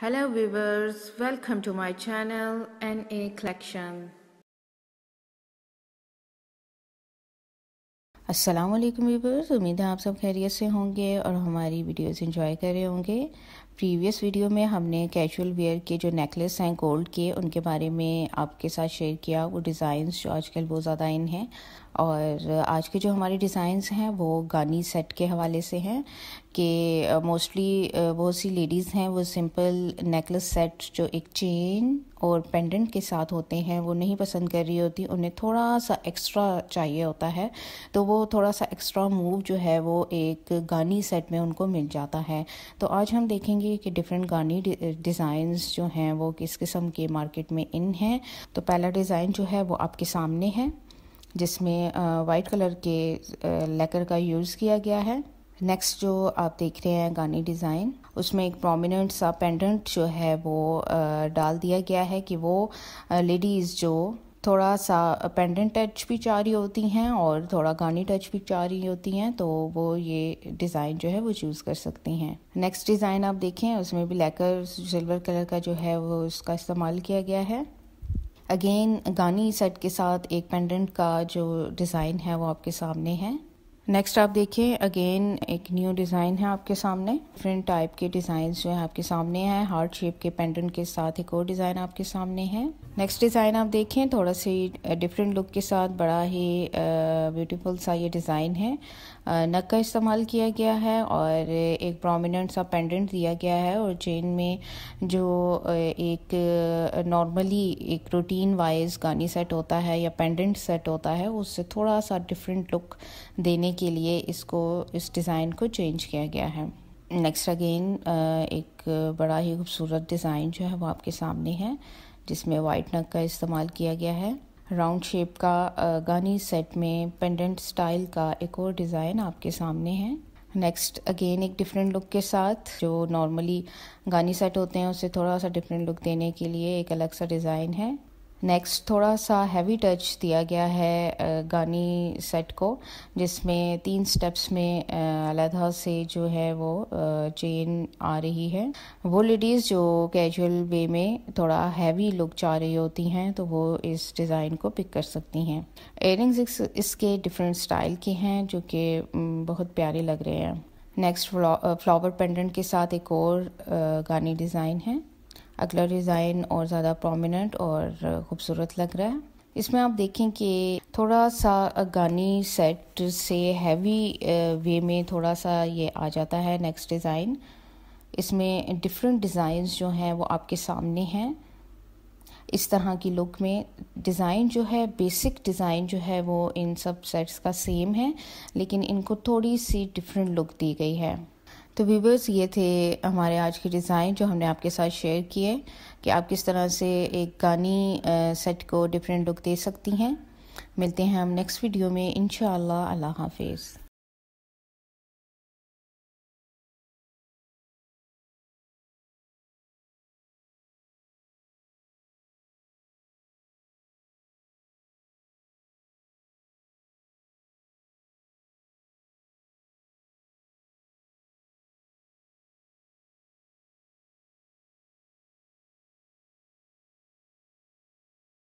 Hello viewers, welcome to my channel NA Collection. अस्सलाम वालेकुम viewers उम्मीद है आप सब खैरियत से होंगे और हमारी वीडियोस एंजॉय कर रहे होंगे। प्रीवियस वीडियो में हमने कैजुअल वेयर के जो नेकलेस हैं गोल्ड के उनके बारे में आपके साथ शेयर किया। वो डिज़ाइंस जो आजकल बहुत ज़्यादा इन हैं। और आज के जो हमारे डिज़ाइंस हैं वो गानी सेट के हवाले से हैं। कि मोस्टली बहुत सी लेडीज़ हैं, वो सिंपल नेकलेस सेट जो एक चेन और पेंडेंट के साथ होते हैं, वो नहीं पसंद कर रही होती, उन्हें थोड़ा सा एक्स्ट्रा चाहिए होता है तो वो थोड़ा सा एक्स्ट्रा मूव जो है, वो एक गानी सेट में उनको मिल जाता है। तो आज हम देखेंगे कि डिफरेंट गानी डिज़ाइंस जो हैं, वो किस किस्म के मार्केट में इन हैं। तो पहला डिज़ाइन जो है, वो आपके सामने है, जिसमें वाइट कलर के लेकर का यूज़ किया गया है। नेक्स्ट जो आप देख रहे हैं गानी डिज़ाइन, उसमें एक प्रोमिनेंट सा पेंडेंट जो है वो डाल दिया गया है कि वो लेडीज़ जो थोड़ा सा पेंडेंट टच भी चाह रही होती हैं और थोड़ा गानी टच भी चाह रही होती हैं तो वो ये डिज़ाइन जो है वो चूज़ कर सकती हैं। नेक्स्ट डिज़ाइन आप देखें, उसमें भी लेकर सिल्वर कलर का जो है वो उसका इस्तेमाल किया गया है। अगेन गानी सेट के साथ एक पेंडेंट का जो डिज़ाइन है वो आपके सामने है। नेक्स्ट आप देखिए अगेन एक न्यू डिज़ाइन है आपके सामने। डिफरेंट टाइप के डिज़ाइन जो है आपके सामने है। हार्ट शेप के पेंडेंट के साथ एक और डिज़ाइन आपके सामने है। नेक्स्ट डिज़ाइन आप देखें, थोड़ा सी डिफरेंट लुक के साथ बड़ा ही ब्यूटीफुल सा ये डिज़ाइन है। नक का इस्तेमाल किया गया है और एक प्रोमिनेंट सा पेंडेंट दिया गया है और चेन में जो एक नॉर्मली एक रूटीन वाइज गानी सेट होता है या पेंडेंट सेट होता है, उससे थोड़ा सा डिफरेंट लुक देने के लिए इसको, इस डिज़ाइन को चेंज किया गया है। नेक्स्ट अगेन एक बड़ा ही खूबसूरत डिज़ाइन जो है वो आपके सामने है, जिसमें वाइट नग का इस्तेमाल किया गया है। राउंड शेप का गानी सेट में पेंडेंट स्टाइल का एक और डिज़ाइन आपके सामने है। नेक्स्ट, अगेन, एक डिफरेंट लुक के साथ, जो नॉर्मली गानी सेट होते हैं, उसे थोड़ा सा डिफरेंट लुक देने के लिए एक अलग सा डिज़ाइन है। नेक्स्ट थोड़ा सा हैवी टच दिया गया है गानी सेट को, जिसमें तीन स्टेप्स में अलहदा से जो है वो चेन आ रही है। वो लेडीज़ जो कैजुअल वे में थोड़ा हैवी लुक चाह रही होती हैं तो वो इस डिज़ाइन को पिक कर सकती हैं। एयरिंग्स इसके डिफरेंट स्टाइल के हैं, जो कि बहुत प्यारे लग रहे हैं। नेक्स्ट फ्लावर पेंडेंट के साथ एक और गानी डिज़ाइन है। अगला डिज़ाइन और ज़्यादा प्रोमिनेंट और ख़ूबसूरत लग रहा है। इसमें आप देखें कि थोड़ा सा गानी सेट से हैवी वे में थोड़ा सा ये आ जाता है नेक्स्ट डिज़ाइन इसमें डिफरेंट डिज़ाइंस जो हैं वो आपके सामने हैं। इस तरह की लुक में डिज़ाइन जो है बेसिक डिज़ाइन जो है वो इन सब सेट्स का सेम है, लेकिन इनको थोड़ी सी डिफरेंट लुक दी गई है। तो व्यूवर्स ये थे हमारे आज के डिज़ाइन जो हमने आपके साथ शेयर किए कि आप किस तरह से एक गानी सेट को डिफरेंट लुक दे सकती हैं। मिलते हैं हम नेक्स्ट वीडियो में। इन अल्लाह हाफिज़।